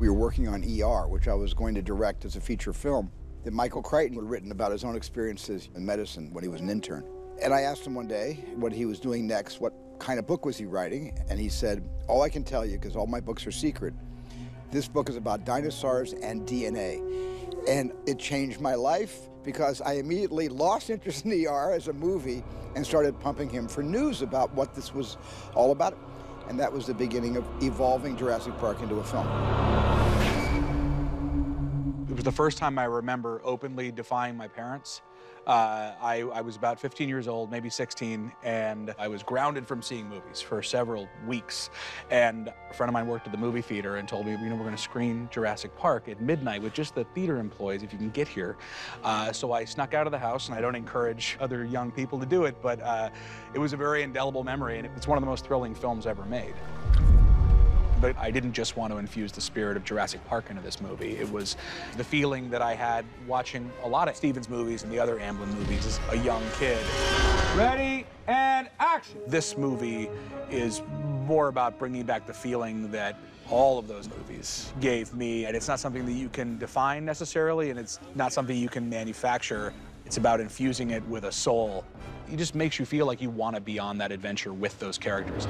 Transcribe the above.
We were working on ER, which I was going to direct as a feature film that Michael Crichton had written about his own experiences in medicine when he was an intern. And I asked him one day what he was doing next, what kind of book was he writing, and he said, All I can tell you, because all my books are secret, this book is about dinosaurs and DNA. And it changed my life because I immediately lost interest in ER as a movie and started pumping him for news about what this was all about. And that was the beginning of evolving Jurassic Park into a film. The first time I remember openly defying my parents. Uh, I, I, was about 15 years old, maybe 16, and I was grounded from seeing movies for several weeks. And a friend of mine worked at the movie theater and told me, you know, we're going to screen Jurassic Park at midnight with just the theater employees if you can get here. Uh, so I snuck out of the house, and I don't encourage other young people to do it, but uh, it was a very indelible memory, and it's one of the most thrilling films ever made but I didn't just want to infuse the spirit of Jurassic Park into this movie. It was the feeling that I had watching a lot of Stevens movies and the other Amblin movies as a young kid. Ready and action! This movie is more about bringing back the feeling that all of those movies gave me, and it's not something that you can define necessarily, and it's not something you can manufacture. It's about infusing it with a soul. It just makes you feel like you want to be on that adventure with those characters.